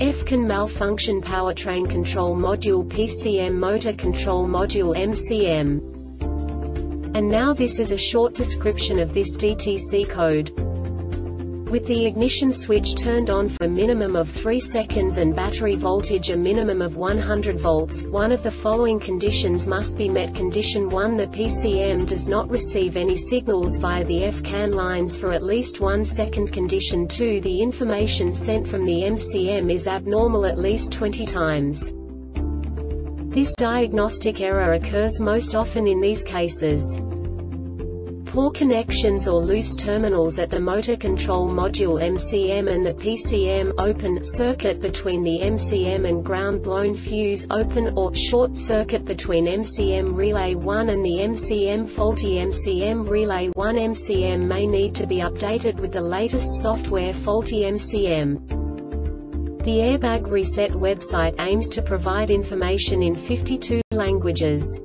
FCAN malfunction powertrain control module PCM motor control module MCM. And now this is a short description of this DTC code. With the ignition switch turned on for a minimum of 3 seconds and battery voltage a minimum of 100 volts, one of the following conditions must be met. Condition 1 The PCM does not receive any signals via the FCAN lines for at least 1 second. Condition 2 The information sent from the MCM is abnormal at least 20 times. This diagnostic error occurs most often in these cases. Poor connections or loose terminals at the motor control module MCM and the PCM open circuit between the MCM and ground blown fuse open or short circuit between MCM relay 1 and the MCM faulty MCM relay 1 MCM may need to be updated with the latest software faulty MCM. The Airbag Reset website aims to provide information in 52 languages.